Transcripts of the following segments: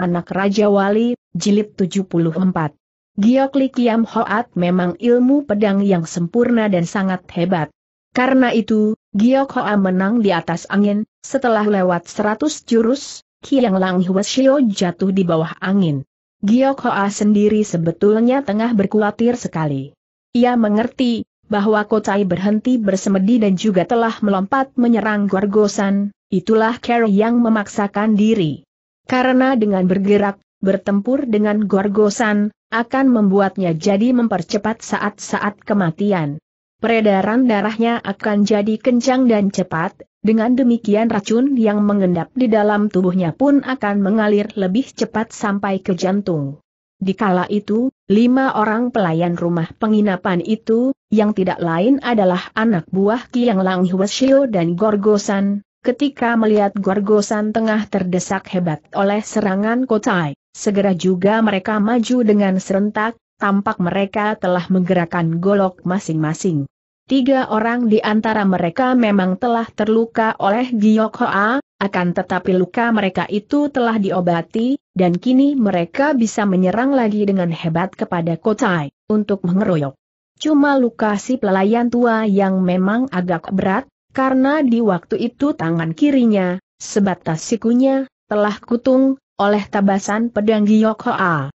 Anak Raja Wali, Jilid 74. Giok Li Kiam Hoat memang ilmu pedang yang sempurna dan sangat hebat. Karena itu, Giok Hoa menang di atas angin, setelah lewat 100 jurus, Kiang Lang Huasio jatuh di bawah angin. Giok Hoa sendiri sebetulnya tengah berkhawatir sekali. Ia mengerti, bahwa Kotai berhenti bersemedi dan juga telah melompat menyerang Gorgosan, itulah cara yang memaksakan diri. Karena dengan bergerak, bertempur dengan Gorgosan, akan membuatnya jadi mempercepat saat-saat kematian. Peredaran darahnya akan jadi kencang dan cepat, dengan demikian racun yang mengendap di dalam tubuhnya pun akan mengalir lebih cepat sampai ke jantung. Di kala itu, lima orang pelayan rumah penginapan itu, yang tidak lain adalah anak buah Kiang Lang Hwasyo dan Gorgosan, Ketika melihat Gorgosan tengah terdesak hebat oleh serangan Kotai, segera juga mereka maju dengan serentak, tampak mereka telah menggerakkan golok masing-masing. Tiga orang di antara mereka memang telah terluka oleh Giok Hoa, akan tetapi luka mereka itu telah diobati, dan kini mereka bisa menyerang lagi dengan hebat kepada Kotai, untuk mengeroyok. Cuma luka si pelayan tua yang memang agak berat, karena di waktu itu tangan kirinya, sebatas sikunya, telah kutung, oleh tabasan pedang Giok Hoa.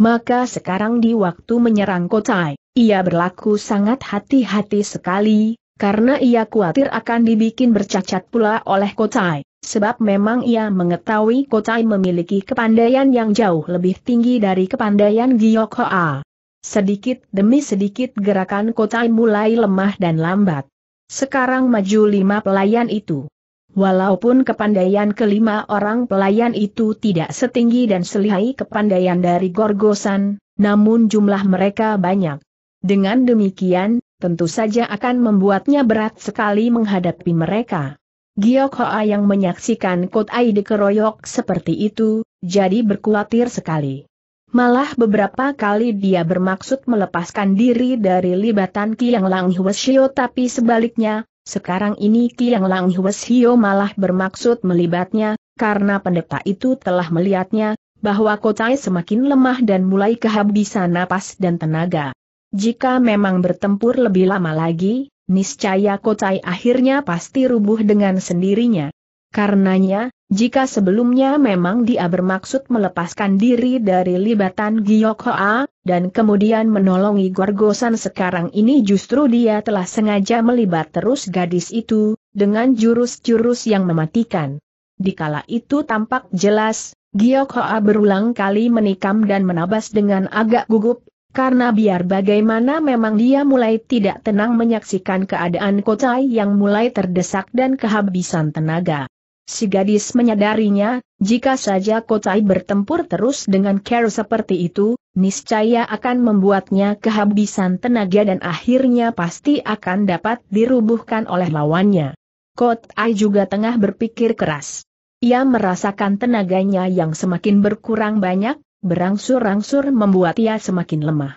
Maka sekarang di waktu menyerang Kotai, ia berlaku sangat hati-hati sekali, karena ia khawatir akan dibikin bercacat pula oleh Kotai, sebab memang ia mengetahui Kotai memiliki kepandaian yang jauh lebih tinggi dari kepandaian Giok Hoa. Sedikit demi sedikit gerakan Kotai mulai lemah dan lambat. Sekarang maju lima pelayan itu. Walaupun kepandaian kelima orang pelayan itu tidak setinggi dan selihai kepandaian dari Gorgosan, namun jumlah mereka banyak. Dengan demikian, tentu saja akan membuatnya berat sekali menghadapi mereka. Giok Hoa yang menyaksikan Kot Ai dikeroyok seperti itu, jadi berkhawatir sekali. Malah beberapa kali dia bermaksud melepaskan diri dari libatan Kiang Lang Hwasyo tapi sebaliknya, sekarang ini Kiang Lang Hwasyo malah bermaksud melibatnya, karena pendeta itu telah melihatnya, bahwa Kotai semakin lemah dan mulai kehabisan napas dan tenaga. Jika memang bertempur lebih lama lagi, niscaya Kotai akhirnya pasti rubuh dengan sendirinya. Karenanya, jika sebelumnya memang dia bermaksud melepaskan diri dari libatan Gyokoa, dan kemudian menolongi Gorgosan sekarang ini justru dia telah sengaja melibat terus gadis itu, dengan jurus-jurus yang mematikan. Dikala itu tampak jelas, Gyokoa berulang kali menikam dan menabas dengan agak gugup, karena biar bagaimana memang dia mulai tidak tenang menyaksikan keadaan Kotai yang mulai terdesak dan kehabisan tenaga. Si gadis menyadarinya, jika saja Kotai bertempur terus dengan care seperti itu, niscaya akan membuatnya kehabisan tenaga dan akhirnya pasti akan dapat dirubuhkan oleh lawannya. Kotai juga tengah berpikir keras. Ia merasakan tenaganya yang semakin berkurang banyak, berangsur-angsur membuat ia semakin lemah.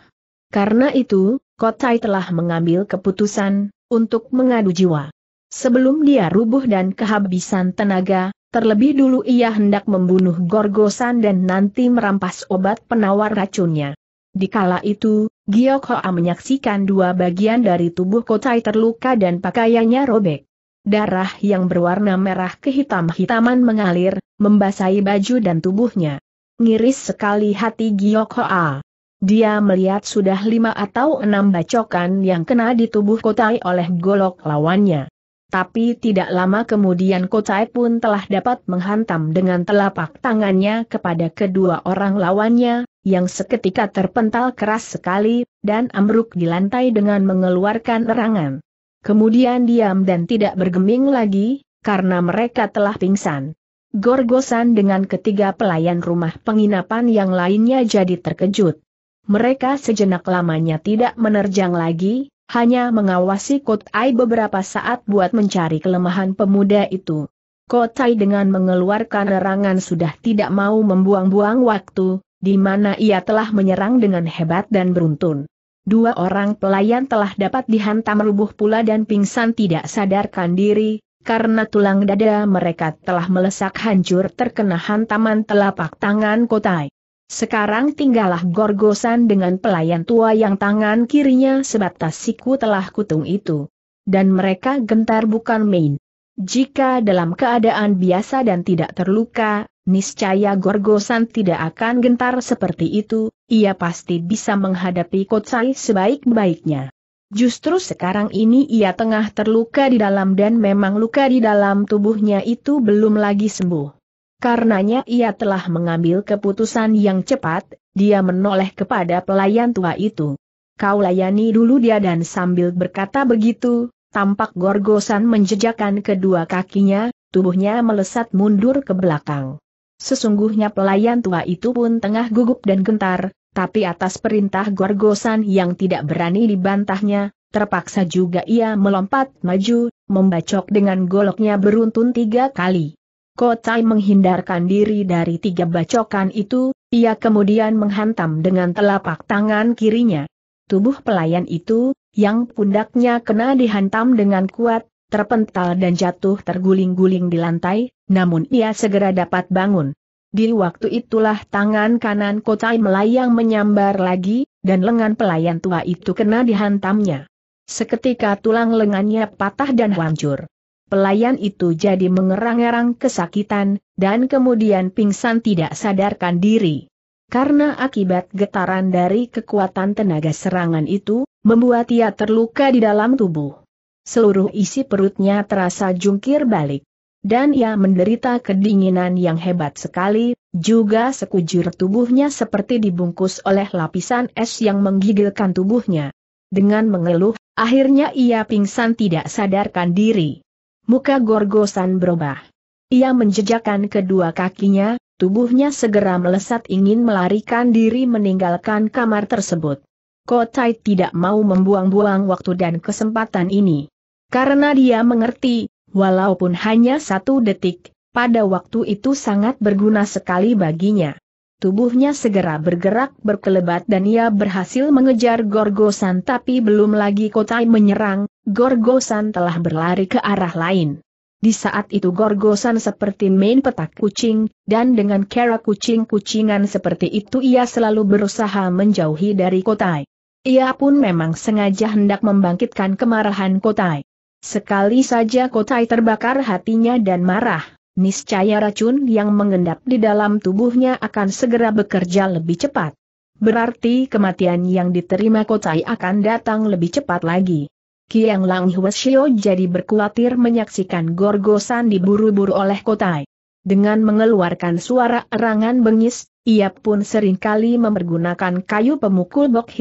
Karena itu, Kotai telah mengambil keputusan untuk mengadu jiwa. Sebelum dia rubuh dan kehabisan tenaga, terlebih dulu ia hendak membunuh Gorgosan dan nanti merampas obat penawar racunnya. Di kala itu, Giok Hoa menyaksikan dua bagian dari tubuh Kotai terluka dan pakaiannya robek. Darah yang berwarna merah kehitam-hitaman mengalir, membasahi baju dan tubuhnya. Ngiris sekali hati Giok Hoa. Dia melihat sudah lima atau enam bacokan yang kena di tubuh Kotai oleh golok lawannya. Tapi tidak lama kemudian Kotai pun telah dapat menghantam dengan telapak tangannya kepada kedua orang lawannya, yang seketika terpental keras sekali, dan ambruk di lantai dengan mengeluarkan erangan. Kemudian diam dan tidak bergeming lagi, karena mereka telah pingsan. Gorgosan dengan ketiga pelayan rumah penginapan yang lainnya jadi terkejut. Mereka sejenak lamanya tidak menerjang lagi, hanya mengawasi Kotai beberapa saat buat mencari kelemahan pemuda itu. Kotai dengan mengeluarkan erangan sudah tidak mau membuang-buang waktu, di mana ia telah menyerang dengan hebat dan beruntun. Dua orang pelayan telah dapat dihantam rubuh pula dan pingsan tidak sadarkan diri, karena tulang dada mereka telah melesak hancur terkena hantaman telapak tangan Kotai. Sekarang tinggallah gorgosan dengan pelayan tua yang tangan kirinya sebatas siku telah kutung itu. Dan mereka gentar bukan main. Jika dalam keadaan biasa dan tidak terluka, niscaya gorgosan tidak akan gentar seperti itu, ia pasti bisa menghadapi Kotsai sebaik-baiknya. Justru sekarang ini ia tengah terluka di dalam dan memang luka di dalam tubuhnya itu belum lagi sembuh. Karenanya ia telah mengambil keputusan yang cepat, dia menoleh kepada pelayan tua itu. Kau layani dulu dia dan sambil berkata begitu, tampak gorgosan menjejakkan kedua kakinya, tubuhnya melesat mundur ke belakang. Sesungguhnya pelayan tua itu pun tengah gugup dan gentar, tapi atas perintah Gorgosan yang tidak berani dibantahnya, terpaksa juga ia melompat maju, membacok dengan goloknya beruntun tiga kali. Kotai menghindarkan diri dari tiga bacokan itu, ia kemudian menghantam dengan telapak tangan kirinya. Tubuh pelayan itu, yang pundaknya kena dihantam dengan kuat, terpental dan jatuh terguling-guling di lantai, namun ia segera dapat bangun. Di waktu itulah tangan kanan Kotai melayang menyambar lagi, dan lengan pelayan tua itu kena dihantamnya. Seketika tulang lengannya patah dan hancur. Pelayan itu jadi mengerang-erang kesakitan, dan kemudian pingsan tidak sadarkan diri. Karena akibat getaran dari kekuatan tenaga serangan itu, membuat ia terluka di dalam tubuh. Seluruh isi perutnya terasa jungkir balik dan ia menderita kedinginan yang hebat sekali, juga sekujur tubuhnya seperti dibungkus oleh lapisan es yang menggigilkan tubuhnya. Dengan mengeluh, akhirnya ia pingsan tidak sadarkan diri. Muka Gorgosan berubah. Ia menjejakkan kedua kakinya, tubuhnya segera melesat ingin melarikan diri meninggalkan kamar tersebut. Kotai tidak mau membuang-buang waktu dan kesempatan ini. Karena dia mengerti, walaupun hanya satu detik, pada waktu itu sangat berguna sekali baginya. Tubuhnya segera bergerak berkelebat dan ia berhasil mengejar Gorgosan tapi belum lagi Kotai menyerang, Gorgosan telah berlari ke arah lain. Di saat itu Gorgosan seperti main petak kucing, dan dengan cara kucing-kucingan seperti itu ia selalu berusaha menjauhi dari Kotai. Ia pun memang sengaja hendak membangkitkan kemarahan Kotai. Sekali saja Kotai terbakar hatinya dan marah, niscaya racun yang mengendap di dalam tubuhnya akan segera bekerja lebih cepat. Berarti kematian yang diterima Kotai akan datang lebih cepat lagi. Kiang Lang Hwasyo jadi berkhawatir menyaksikan gorgosan diburu-buru oleh Kotai. Dengan mengeluarkan suara erangan bengis, ia pun sering kali mempergunakan kayu pemukul bok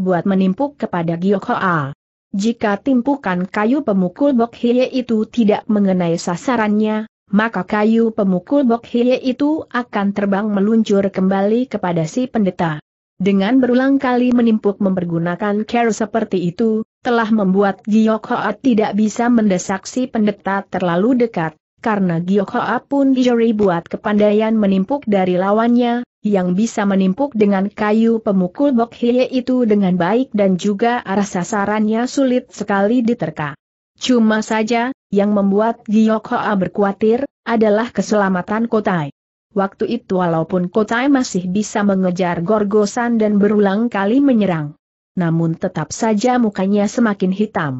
buat menimpuk kepada Gyokoa. Jika timpukan kayu pemukul bok hiye itu tidak mengenai sasarannya, maka kayu pemukul bok hiye itu akan terbang meluncur kembali kepada si pendeta. Dengan berulang kali menimpuk mempergunakan care seperti itu, telah membuat Gyokoa tidak bisa mendesak si pendeta terlalu dekat, karena Gyokoa pun dijeri buat kepandaian menimpuk dari lawannya, yang bisa menimpuk dengan kayu pemukul bok itu dengan baik dan juga arah sasarannya sulit sekali diterka. Cuma saja, yang membuat Gyokoa berkuatir, adalah keselamatan Kotai. Waktu itu walaupun Kotai masih bisa mengejar Gorgosan dan berulang kali menyerang. Namun tetap saja mukanya semakin hitam.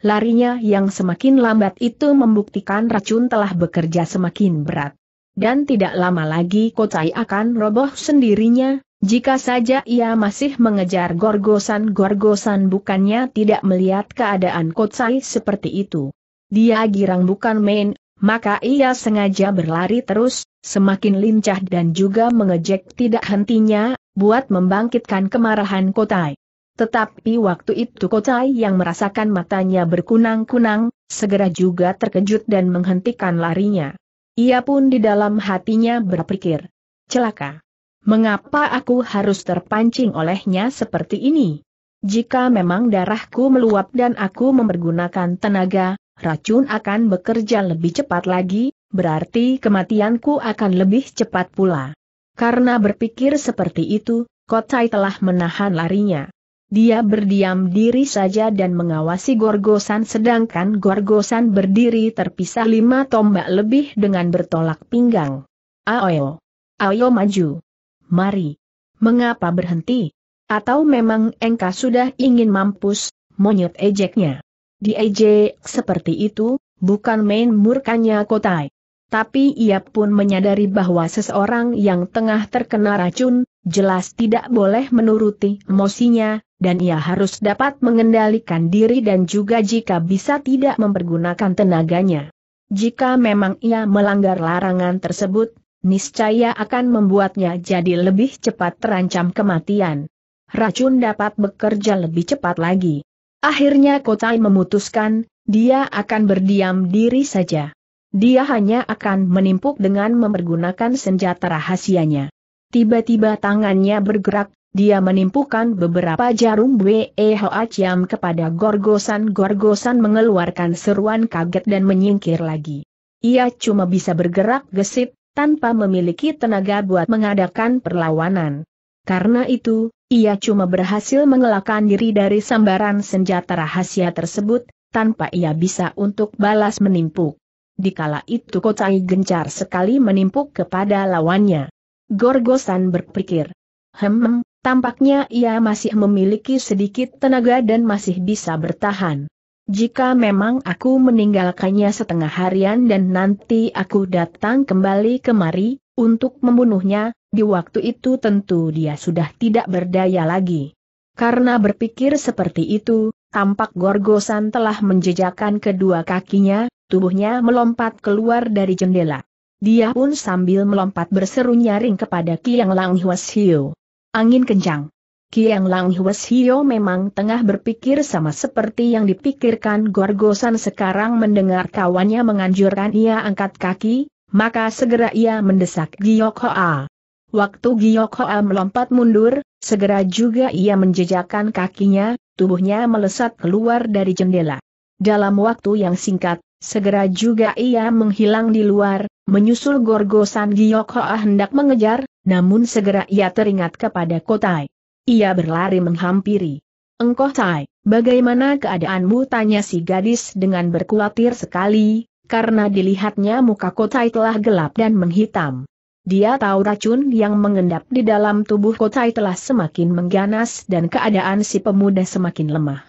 Larinya yang semakin lambat itu membuktikan racun telah bekerja semakin berat dan tidak lama lagi Kotai akan roboh sendirinya, jika saja ia masih mengejar gorgosan-gorgosan bukannya tidak melihat keadaan Kotai seperti itu. Dia girang bukan main, maka ia sengaja berlari terus, semakin lincah dan juga mengejek tidak hentinya, buat membangkitkan kemarahan Kotai. Tetapi waktu itu Kotai yang merasakan matanya berkunang-kunang, segera juga terkejut dan menghentikan larinya. Ia pun di dalam hatinya berpikir, celaka. Mengapa aku harus terpancing olehnya seperti ini? Jika memang darahku meluap dan aku mempergunakan tenaga, racun akan bekerja lebih cepat lagi, berarti kematianku akan lebih cepat pula. Karena berpikir seperti itu, Kotai telah menahan larinya. Dia berdiam diri saja dan mengawasi Gorgosan sedangkan Gorgosan berdiri terpisah lima tombak lebih dengan bertolak pinggang. Ayo! Ayo maju! Mari! Mengapa berhenti? Atau memang engkau sudah ingin mampus, monyet ejeknya. Diejek seperti itu, bukan main murkanya kotai. Tapi ia pun menyadari bahwa seseorang yang tengah terkena racun, jelas tidak boleh menuruti emosinya, dan ia harus dapat mengendalikan diri dan juga jika bisa tidak mempergunakan tenaganya. Jika memang ia melanggar larangan tersebut, niscaya akan membuatnya jadi lebih cepat terancam kematian. Racun dapat bekerja lebih cepat lagi. Akhirnya Kotai memutuskan, dia akan berdiam diri saja. Dia hanya akan menimpuk dengan mempergunakan senjata rahasianya. Tiba-tiba tangannya bergerak, dia menimpukan beberapa jarum Bwehoaciam kepada Gorgosan. Gorgosan mengeluarkan seruan kaget dan menyingkir lagi. Ia cuma bisa bergerak gesit, tanpa memiliki tenaga buat mengadakan perlawanan. Karena itu, ia cuma berhasil mengelakkan diri dari sambaran senjata rahasia tersebut, tanpa ia bisa untuk balas menimpuk. Dikala itu Kotai gencar sekali menimpuk kepada lawannya. Gorgosan berpikir, Hmm, tampaknya ia masih memiliki sedikit tenaga dan masih bisa bertahan. Jika memang aku meninggalkannya setengah harian dan nanti aku datang kembali kemari, untuk membunuhnya, di waktu itu tentu dia sudah tidak berdaya lagi. Karena berpikir seperti itu, tampak Gorgosan telah menjejakkan kedua kakinya, tubuhnya melompat keluar dari jendela. Dia pun sambil melompat berseru nyaring kepada Kiang Lang Hwasyo. Angin kencang. Kiang Lang Hwasyo memang tengah berpikir sama seperti yang dipikirkan Gorgosan sekarang mendengar kawannya menganjurkan ia angkat kaki, maka segera ia mendesak Giok Hoa. Waktu Giok Hoa melompat mundur, segera juga ia menjejakkan kakinya, tubuhnya melesat keluar dari jendela. Dalam waktu yang singkat, segera juga ia menghilang di luar, menyusul Gorgosan Giok Hoa hendak mengejar, namun segera ia teringat kepada Kotai. Ia berlari menghampiri. Engkau Tai, bagaimana keadaanmu? Tanya si gadis dengan berkulatir sekali, karena dilihatnya muka Kotai telah gelap dan menghitam. Dia tahu racun yang mengendap di dalam tubuh Kotai telah semakin mengganas dan keadaan si pemuda semakin lemah.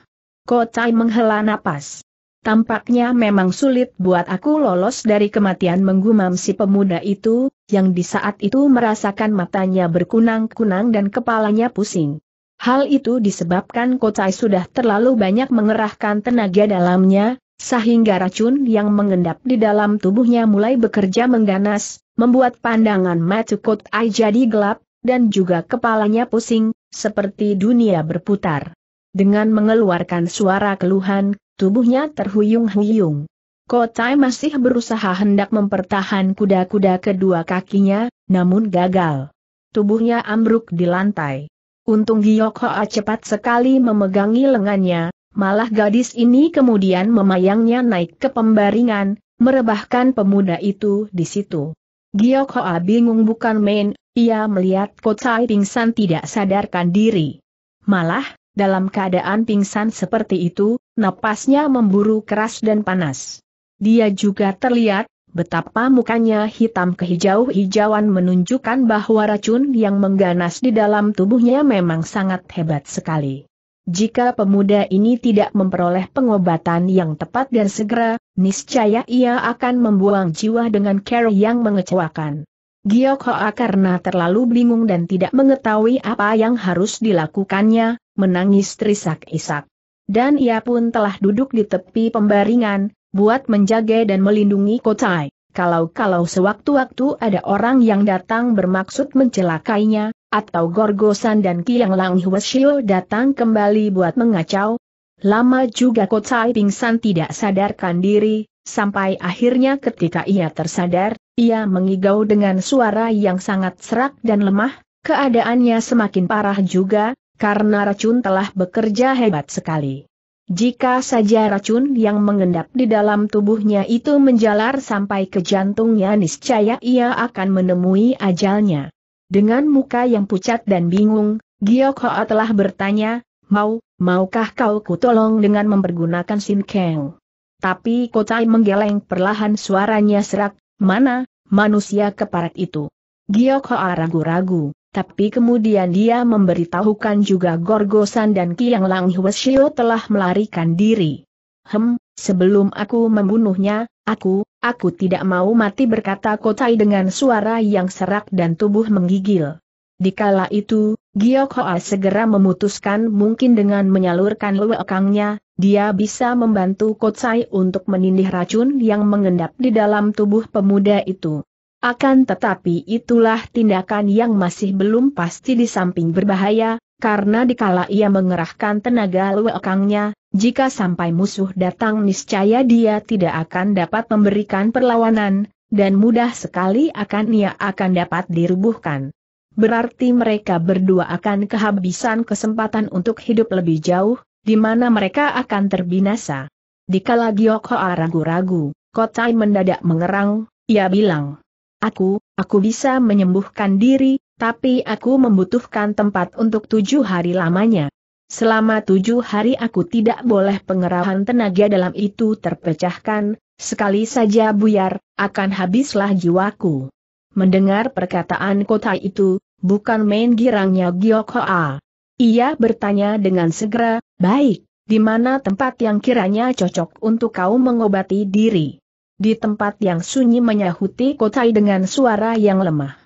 Kotai menghela napas. Tampaknya memang sulit buat aku lolos dari kematian menggumam si pemuda itu, yang di saat itu merasakan matanya berkunang-kunang dan kepalanya pusing. Hal itu disebabkan Kotai sudah terlalu banyak mengerahkan tenaga dalamnya, sehingga racun yang mengendap di dalam tubuhnya mulai bekerja mengganas, membuat pandangan mata Kotai jadi gelap, dan juga kepalanya pusing, seperti dunia berputar. Dengan mengeluarkan suara keluhan, tubuhnya terhuyung-huyung. Kotai masih berusaha hendak mempertahan kuda-kuda kedua kakinya, namun gagal. Tubuhnya ambruk di lantai. Untung Giok Hoa cepat sekali memegangi lengannya, malah gadis ini kemudian memayangnya naik ke pembaringan, merebahkan pemuda itu di situ. Giok Hoa bingung bukan main, ia melihat Kotai pingsan tidak sadarkan diri. Malah, dalam keadaan pingsan seperti itu, napasnya memburu keras dan panas. Dia juga terlihat, betapa mukanya hitam kehijau-hijauan menunjukkan bahwa racun yang mengganas di dalam tubuhnya memang sangat hebat sekali. Jika pemuda ini tidak memperoleh pengobatan yang tepat dan segera, niscaya ia akan membuang jiwa dengan cara yang mengecewakan. Giok Hoa karena terlalu bingung dan tidak mengetahui apa yang harus dilakukannya, menangis terisak-isak. Dan ia pun telah duduk di tepi pembaringan, buat menjaga dan melindungi Kotai. Kalau-kalau sewaktu-waktu ada orang yang datang bermaksud mencelakainya, atau Gorgosan dan Kiang Lang Huashio datang kembali buat mengacau, lama juga Kotai pingsan tidak sadarkan diri, sampai akhirnya ketika ia tersadar, ia mengigau dengan suara yang sangat serak dan lemah, keadaannya semakin parah juga, karena racun telah bekerja hebat sekali. Jika saja racun yang mengendap di dalam tubuhnya itu menjalar sampai ke jantungnya niscaya ia akan menemui ajalnya. Dengan muka yang pucat dan bingung, Giok Hoa telah bertanya, Mau, maukah kau kutolong dengan mempergunakan Sin Kang? Tapi Kotai menggeleng perlahan suaranya serak, mana, manusia keparat itu. Giok Hoa ragu-ragu, tapi kemudian dia memberitahukan juga Gorgosan dan Kiang Lang Hwasyo telah melarikan diri. Hem, sebelum aku membunuhnya, aku, aku tidak mau mati berkata Kotai dengan suara yang serak dan tubuh menggigil. Dikala itu, Giok Hoa segera memutuskan mungkin dengan menyalurkan lewekangnya, dia bisa membantu Kotsai untuk menindih racun yang mengendap di dalam tubuh pemuda itu. Akan tetapi itulah tindakan yang masih belum pasti di samping berbahaya, karena dikala ia mengerahkan tenaga lewekangnya, jika sampai musuh datang niscaya dia tidak akan dapat memberikan perlawanan, dan mudah sekali akan ia akan dapat dirubuhkan berarti mereka berdua akan kehabisan kesempatan untuk hidup lebih jauh, di mana mereka akan terbinasa. Dikala Gyoko ragu-ragu, Kotai mendadak mengerang, ia bilang, Aku, aku bisa menyembuhkan diri, tapi aku membutuhkan tempat untuk tujuh hari lamanya. Selama tujuh hari aku tidak boleh pengerahan tenaga dalam itu terpecahkan, sekali saja buyar, akan habislah jiwaku. Mendengar perkataan kota itu, bukan main girangnya Gyokoa. Ia bertanya dengan segera, baik, di mana tempat yang kiranya cocok untuk kau mengobati diri? Di tempat yang sunyi menyahuti Kotai dengan suara yang lemah.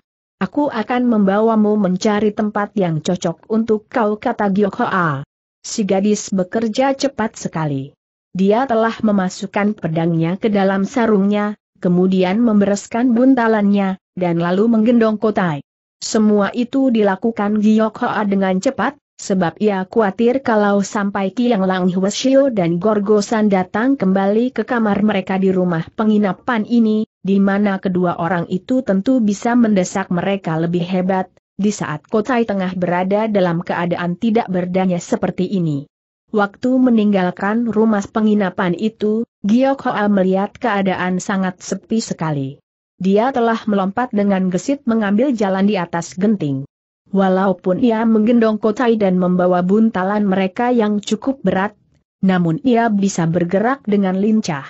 Aku akan membawamu mencari tempat yang cocok untuk kau kata Gyokoa. Si gadis bekerja cepat sekali. Dia telah memasukkan pedangnya ke dalam sarungnya, kemudian membereskan buntalannya, dan lalu menggendong Kotai. Semua itu dilakukan Giyokhoa dengan cepat, sebab ia khawatir kalau sampai Kiang Lang Hwasyo dan Gorgosan datang kembali ke kamar mereka di rumah penginapan ini, di mana kedua orang itu tentu bisa mendesak mereka lebih hebat, di saat Kotai tengah berada dalam keadaan tidak berdaya seperti ini. Waktu meninggalkan rumah penginapan itu, Giyokhoa melihat keadaan sangat sepi sekali dia telah melompat dengan gesit mengambil jalan di atas genting. Walaupun ia menggendong kotai dan membawa buntalan mereka yang cukup berat, namun ia bisa bergerak dengan lincah.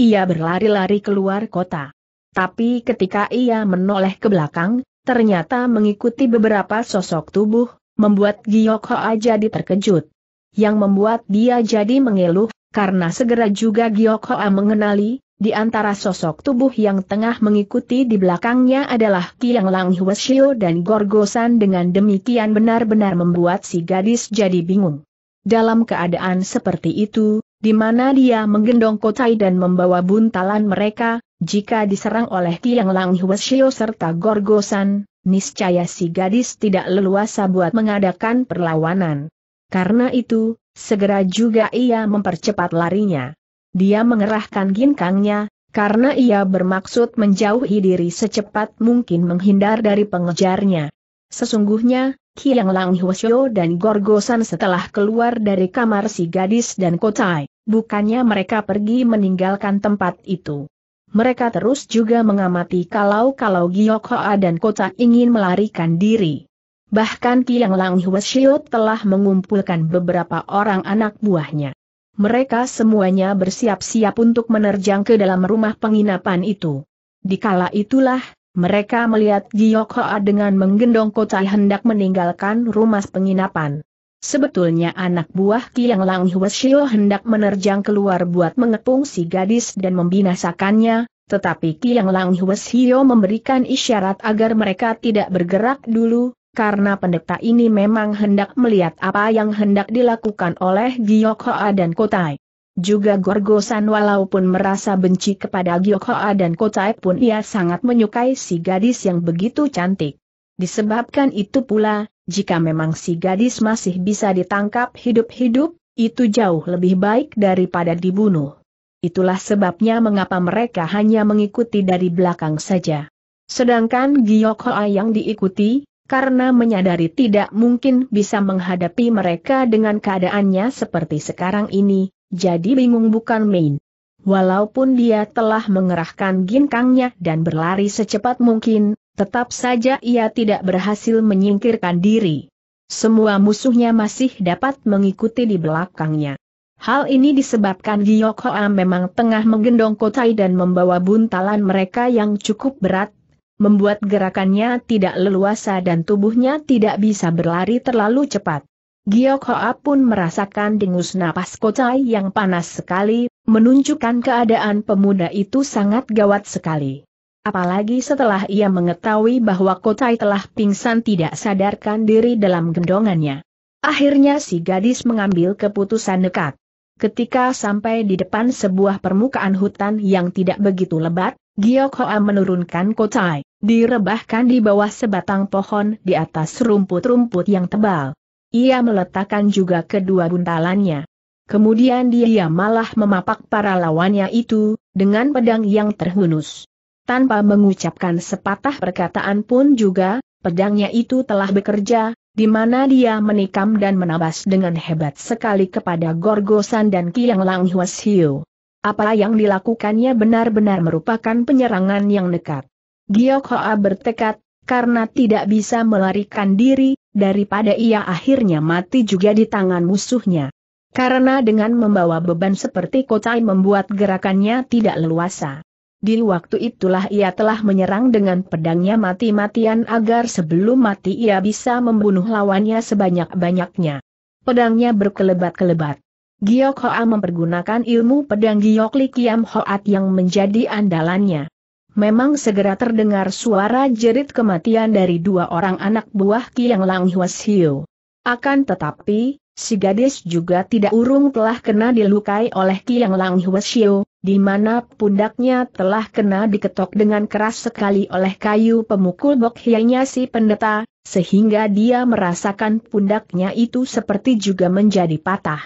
Ia berlari-lari keluar kota. Tapi ketika ia menoleh ke belakang, ternyata mengikuti beberapa sosok tubuh, membuat Giyoko jadi terkejut. Yang membuat dia jadi mengeluh, karena segera juga Giyoko mengenali, di antara sosok tubuh yang tengah mengikuti di belakangnya adalah Kiang Lang Hwasyo dan Gorgosan dengan demikian benar-benar membuat si gadis jadi bingung. Dalam keadaan seperti itu, di mana dia menggendong kotai dan membawa buntalan mereka, jika diserang oleh Kiang Lang Hwasyo serta Gorgosan, niscaya si gadis tidak leluasa buat mengadakan perlawanan. Karena itu, segera juga ia mempercepat larinya. Dia mengerahkan ginkangnya, karena ia bermaksud menjauhi diri secepat mungkin menghindar dari pengejarnya. Sesungguhnya, Kiang Lang Hwasyo dan Gorgosan setelah keluar dari kamar si gadis dan kotai, bukannya mereka pergi meninggalkan tempat itu. Mereka terus juga mengamati kalau-kalau Gyokoa dan kota ingin melarikan diri. Bahkan Kiang Lang Hwasyo telah mengumpulkan beberapa orang anak buahnya. Mereka semuanya bersiap-siap untuk menerjang ke dalam rumah penginapan itu. Dikala itulah, mereka melihat Giyokhoa dengan menggendong kota hendak meninggalkan rumah penginapan. Sebetulnya anak buah Kiang Lang Hwasyo hendak menerjang keluar buat mengepung si gadis dan membinasakannya, tetapi Kiang Lang Hwasyo memberikan isyarat agar mereka tidak bergerak dulu, karena pendeta ini memang hendak melihat apa yang hendak dilakukan oleh Gyokoa dan Kotai. Juga Gorgosan walaupun merasa benci kepada Gyokoa dan Kotai pun ia sangat menyukai si gadis yang begitu cantik. Disebabkan itu pula, jika memang si gadis masih bisa ditangkap hidup-hidup, itu jauh lebih baik daripada dibunuh. Itulah sebabnya mengapa mereka hanya mengikuti dari belakang saja. Sedangkan Gyokoa yang diikuti, karena menyadari tidak mungkin bisa menghadapi mereka dengan keadaannya seperti sekarang ini, jadi bingung bukan main. Walaupun dia telah mengerahkan ginkangnya dan berlari secepat mungkin, tetap saja ia tidak berhasil menyingkirkan diri. semua musuhnya masih dapat mengikuti di belakangnya. Hal ini disebabkan Giok Hoa memang tengah menggendong kotai dan membawa buntalan mereka yang cukup berat, membuat gerakannya tidak leluasa dan tubuhnya tidak bisa berlari terlalu cepat. Giok Hoa pun merasakan dengus napas kotai yang panas sekali, menunjukkan keadaan pemuda itu sangat gawat sekali. Apalagi setelah ia mengetahui bahwa kotai telah pingsan tidak sadarkan diri dalam gendongannya. Akhirnya si gadis mengambil keputusan dekat. Ketika sampai di depan sebuah permukaan hutan yang tidak begitu lebat, Giok Hoa menurunkan kotai, direbahkan di bawah sebatang pohon di atas rumput-rumput yang tebal. Ia meletakkan juga kedua buntalannya. Kemudian dia malah memapak para lawannya itu, dengan pedang yang terhunus. Tanpa mengucapkan sepatah perkataan pun juga, pedangnya itu telah bekerja, di mana dia menikam dan menabas dengan hebat sekali kepada Gorgosan dan Kiang Lang Hwasio. Apa yang dilakukannya benar-benar merupakan penyerangan yang dekat. Giok Hoa bertekad, karena tidak bisa melarikan diri, daripada ia akhirnya mati juga di tangan musuhnya. Karena dengan membawa beban seperti kotai membuat gerakannya tidak leluasa. Di waktu itulah ia telah menyerang dengan pedangnya mati-matian agar sebelum mati ia bisa membunuh lawannya sebanyak-banyaknya. Pedangnya berkelebat-kelebat. Giok Hoa mempergunakan ilmu pedang Giok Li Hoat yang menjadi andalannya. Memang segera terdengar suara jerit kematian dari dua orang anak buah Kiang Lang Hwasio. Akan tetapi, si gadis juga tidak urung telah kena dilukai oleh Kiang Lang Hwasio, di mana pundaknya telah kena diketok dengan keras sekali oleh kayu pemukul bok si pendeta, sehingga dia merasakan pundaknya itu seperti juga menjadi patah.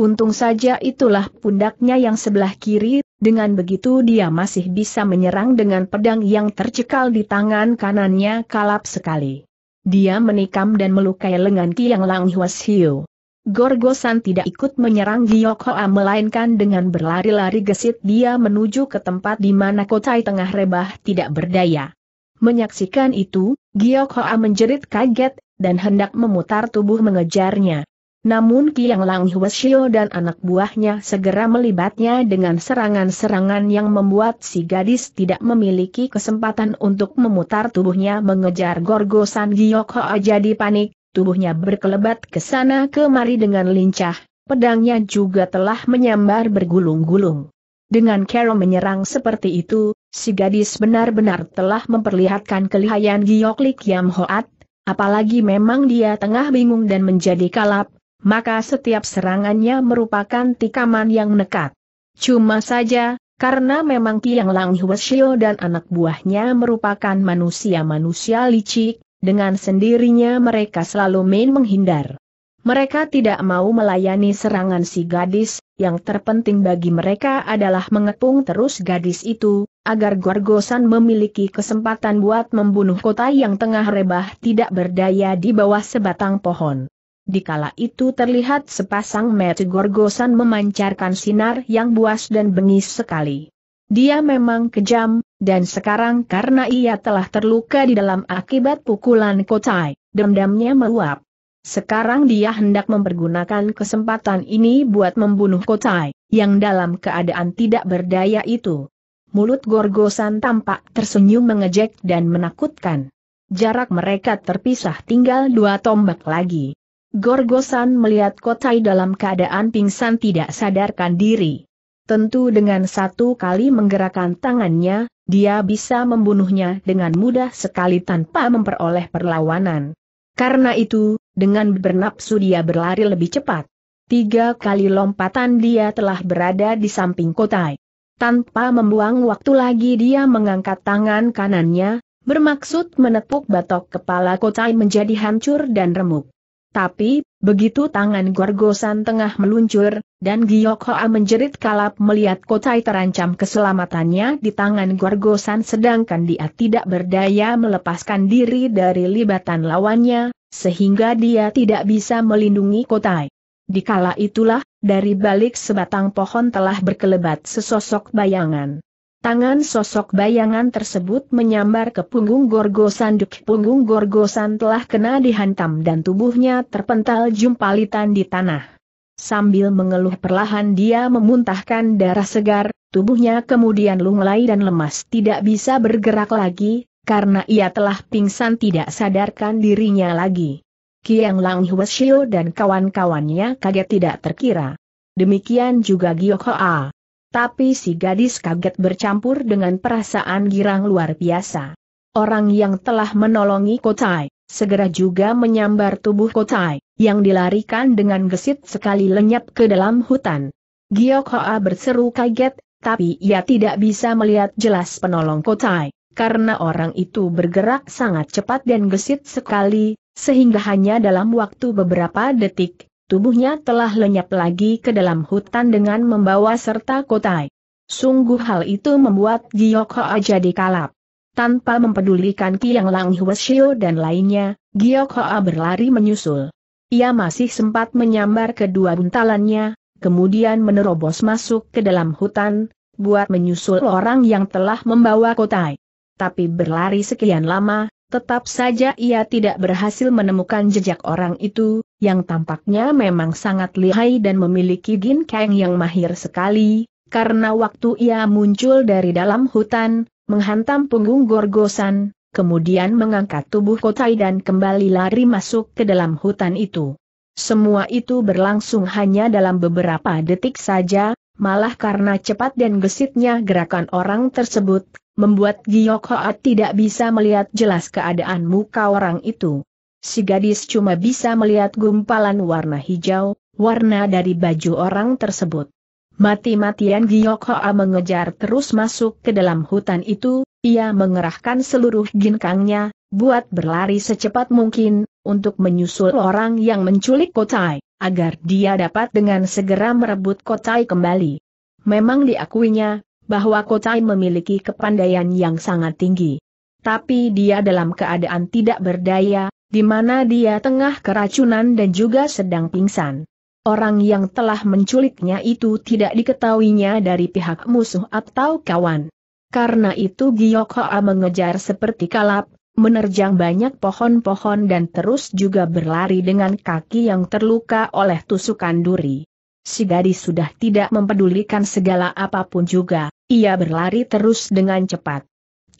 Untung saja itulah pundaknya yang sebelah kiri, dengan begitu dia masih bisa menyerang dengan pedang yang tercekal di tangan kanannya kalap sekali. Dia menikam dan melukai lengan Kiang Lang Hwasio. Gorgosan tidak ikut menyerang Giok Hoa melainkan dengan berlari-lari gesit dia menuju ke tempat di mana kotai tengah rebah tidak berdaya. Menyaksikan itu, Giok Hoa menjerit kaget, dan hendak memutar tubuh mengejarnya. Namun Kiang Lang Hwasyo dan anak buahnya segera melibatnya dengan serangan-serangan yang membuat si gadis tidak memiliki kesempatan untuk memutar tubuhnya mengejar Gorgosan Giok Hoa jadi panik, tubuhnya berkelebat ke sana kemari dengan lincah, pedangnya juga telah menyambar bergulung-gulung. Dengan Carol menyerang seperti itu, si gadis benar-benar telah memperlihatkan kelihayan Giok Lik Yam Hoat, apalagi memang dia tengah bingung dan menjadi kalap, maka setiap serangannya merupakan tikaman yang nekat. Cuma saja, karena memang Kiang Lang Hwasyo dan anak buahnya merupakan manusia-manusia licik, dengan sendirinya mereka selalu main menghindar. Mereka tidak mau melayani serangan si gadis, yang terpenting bagi mereka adalah mengepung terus gadis itu, agar Gorgosan memiliki kesempatan buat membunuh kota yang tengah rebah tidak berdaya di bawah sebatang pohon. Dikala itu terlihat sepasang mata Gorgosan memancarkan sinar yang buas dan bengis sekali. Dia memang kejam, dan sekarang karena ia telah terluka di dalam akibat pukulan kotai, dendamnya meluap. Sekarang dia hendak mempergunakan kesempatan ini buat membunuh kotai, yang dalam keadaan tidak berdaya itu. Mulut Gorgosan tampak tersenyum mengejek dan menakutkan. Jarak mereka terpisah tinggal dua tombak lagi. Gorgosan melihat kotai dalam keadaan pingsan tidak sadarkan diri. Tentu dengan satu kali menggerakkan tangannya, dia bisa membunuhnya dengan mudah sekali tanpa memperoleh perlawanan. Karena itu, dengan bernapsu dia berlari lebih cepat. Tiga kali lompatan dia telah berada di samping kotai. Tanpa membuang waktu lagi dia mengangkat tangan kanannya, bermaksud menepuk batok kepala kotai menjadi hancur dan remuk. Tapi, begitu tangan Gorgosan tengah meluncur, dan Giok Hoa menjerit kalap melihat Kotai terancam keselamatannya di tangan Gorgosan sedangkan dia tidak berdaya melepaskan diri dari libatan lawannya, sehingga dia tidak bisa melindungi Kotai. Dikala itulah, dari balik sebatang pohon telah berkelebat sesosok bayangan. Tangan sosok bayangan tersebut menyambar ke punggung Gorgosan duk punggung Gorgosan telah kena dihantam dan tubuhnya terpental jumpalitan di tanah. Sambil mengeluh perlahan dia memuntahkan darah segar, tubuhnya kemudian lunglai dan lemas tidak bisa bergerak lagi, karena ia telah pingsan tidak sadarkan dirinya lagi. Kiang Lang Huasio dan kawan-kawannya kaget tidak terkira. Demikian juga Giokoa. Tapi si gadis kaget bercampur dengan perasaan girang luar biasa. Orang yang telah menolongi Kotai, segera juga menyambar tubuh Kotai, yang dilarikan dengan gesit sekali lenyap ke dalam hutan. Giok Hoa berseru kaget, tapi ia tidak bisa melihat jelas penolong Kotai, karena orang itu bergerak sangat cepat dan gesit sekali, sehingga hanya dalam waktu beberapa detik, tubuhnya telah lenyap lagi ke dalam hutan dengan membawa serta kotai. Sungguh hal itu membuat Gioko jadi kalap. Tanpa mempedulikan Kiang Lang Huasio dan lainnya, Gioko berlari menyusul. Ia masih sempat menyambar kedua buntalannya, kemudian menerobos masuk ke dalam hutan, buat menyusul orang yang telah membawa kotai. Tapi berlari sekian lama, tetap saja ia tidak berhasil menemukan jejak orang itu, yang tampaknya memang sangat lihai dan memiliki ginkang yang mahir sekali, karena waktu ia muncul dari dalam hutan, menghantam punggung gorgosan, kemudian mengangkat tubuh kotai dan kembali lari masuk ke dalam hutan itu. Semua itu berlangsung hanya dalam beberapa detik saja, malah karena cepat dan gesitnya gerakan orang tersebut, membuat Giok tidak bisa melihat jelas keadaan muka orang itu. Si gadis cuma bisa melihat gumpalan warna hijau, warna dari baju orang tersebut. Mati-matian Giok mengejar terus masuk ke dalam hutan itu, ia mengerahkan seluruh ginkangnya, buat berlari secepat mungkin, untuk menyusul orang yang menculik Kotai, agar dia dapat dengan segera merebut Kotai kembali. Memang diakuinya, bahwa Kotai memiliki kepandaian yang sangat tinggi. Tapi dia dalam keadaan tidak berdaya, di mana dia tengah keracunan dan juga sedang pingsan. Orang yang telah menculiknya itu tidak diketahuinya dari pihak musuh atau kawan. Karena itu Giyokoa mengejar seperti kalap, menerjang banyak pohon-pohon dan terus juga berlari dengan kaki yang terluka oleh tusukan duri. Si gadis sudah tidak mempedulikan segala apa pun juga. Ia berlari terus dengan cepat.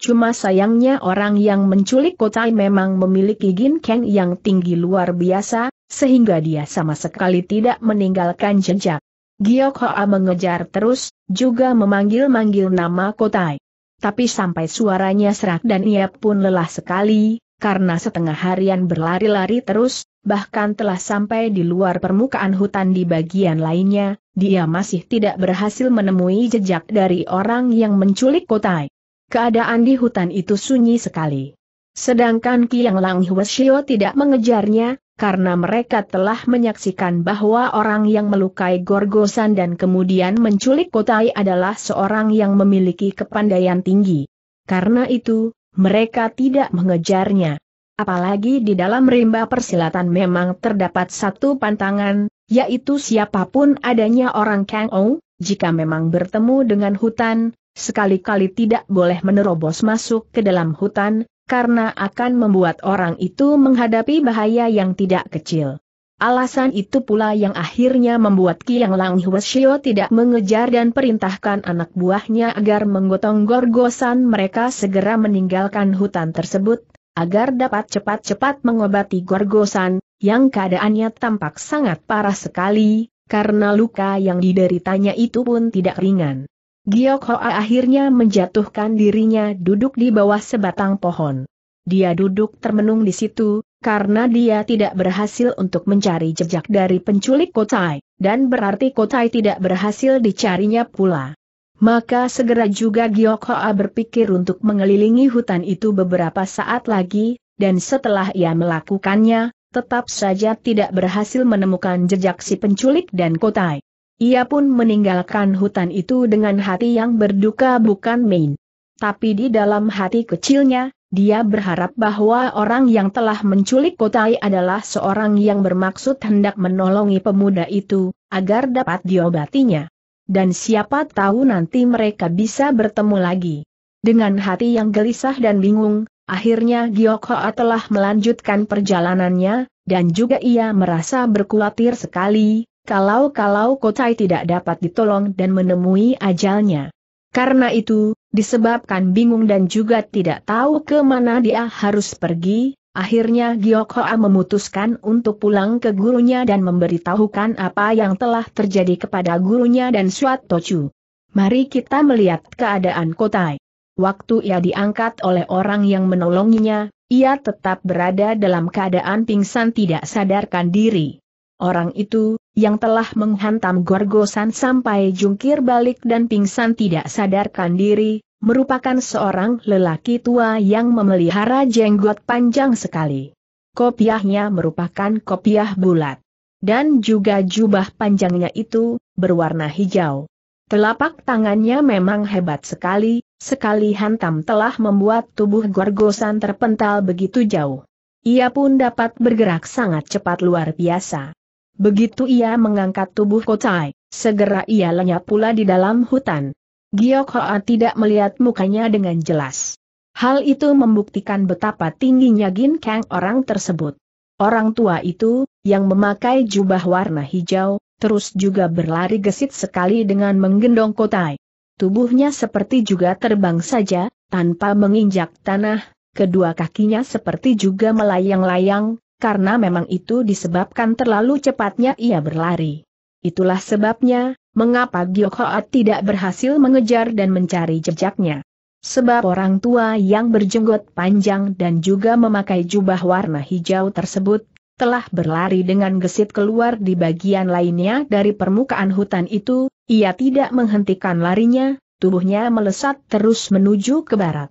Cuma sayangnya orang yang menculik Kotai memang memiliki ginkeng yang tinggi luar biasa, sehingga dia sama sekali tidak meninggalkan jejak. Giok Hoa mengejar terus, juga memanggil-manggil nama Kotai. Tapi sampai suaranya serak dan ia pun lelah sekali, karena setengah harian berlari-lari terus, bahkan telah sampai di luar permukaan hutan di bagian lainnya, dia masih tidak berhasil menemui jejak dari orang yang menculik Kotai. Keadaan di hutan itu sunyi sekali. Sedangkan Kiang Lang Huasio tidak mengejarnya, karena mereka telah menyaksikan bahwa orang yang melukai Gorgosan dan kemudian menculik Kotai adalah seorang yang memiliki kepandaian tinggi. Karena itu, mereka tidak mengejarnya. Apalagi di dalam rimba persilatan memang terdapat satu pantangan, yaitu siapa pun adanya orang Kang Ou, jika memang bertemu dengan hutan, sekali-kali tidak boleh menerobos masuk ke dalam hutan, karena akan membuat orang itu menghadapi bahaya yang tidak kecil. Alasan itu pula yang akhirnya membuat Kiang Lang Huasio tidak mengejar dan perintahkan anak buahnya agar menggotong gorgosan mereka segera meninggalkan hutan tersebut, agar dapat cepat-cepat mengobati Gorgosan, yang keadaannya tampak sangat parah sekali, karena luka yang dideritanya itu pun tidak ringan. Giok Hoa akhirnya menjatuhkan dirinya duduk di bawah sebatang pohon. Dia duduk termenung di situ, karena dia tidak berhasil untuk mencari jejak dari penculik Kotai, dan berarti Kotai tidak berhasil dicarinya pula. Maka segera juga Gyokhoa berpikir untuk mengelilingi hutan itu beberapa saat lagi, dan setelah ia melakukannya, tetap saja tidak berhasil menemukan jejak si penculik dan kotai. Ia pun meninggalkan hutan itu dengan hati yang berduka bukan main. Tapi di dalam hati kecilnya, dia berharap bahwa orang yang telah menculik kotai adalah seorang yang bermaksud hendak menolongi pemuda itu, agar dapat diobatinya. dan siapa tahu nanti mereka bisa bertemu lagi. Dengan hati yang gelisah dan bingung, akhirnya Giok Hoa telah melanjutkan perjalanannya, dan juga ia merasa berkhawatir sekali, kalau-kalau Kotai tidak dapat ditolong dan menemui ajalnya. Karena itu, disebabkan bingung dan juga tidak tahu ke mana dia harus pergi, akhirnya Giok Hoa memutuskan untuk pulang ke gurunya dan memberitahukan apa yang telah terjadi kepada gurunya dan Suat Tochu. Mari kita melihat keadaan Kotai. Waktu ia diangkat oleh orang yang menolonginya, ia tetap berada dalam keadaan pingsan tidak sadarkan diri. Orang itu, yang telah menghantam Gorgosan sampai jungkir balik dan pingsan tidak sadarkan diri, merupakan seorang lelaki tua yang memelihara jenggot panjang sekali. Kopiahnya merupakan kopiah bulat. Dan juga jubah panjangnya itu, berwarna hijau. Telapak tangannya memang hebat sekali, sekali hantam telah membuat tubuh Gorgosan terpental begitu jauh. Ia pun dapat bergerak sangat cepat luar biasa. Begitu ia mengangkat tubuh Kotai, segera ia lenyap pula di dalam hutan. Giok Hoa tidak melihat mukanya dengan jelas. Hal itu membuktikan betapa tingginya Gin Kang orang tersebut. Orang tua itu, yang memakai jubah warna hijau, terus juga berlari gesit sekali dengan menggendong Kotai. Tubuhnya seperti juga terbang saja, tanpa menginjak tanah, kedua kakinya seperti juga melayang-layang, karena memang itu disebabkan terlalu cepatnya ia berlari. Itulah sebabnya, mengapa Gyokhoat tidak berhasil mengejar dan mencari jejaknya. Sebab orang tua yang berjenggot panjang dan juga memakai jubah warna hijau tersebut, telah berlari dengan gesit keluar di bagian lainnya dari permukaan hutan itu, ia tidak menghentikan larinya, tubuhnya melesat terus menuju ke barat.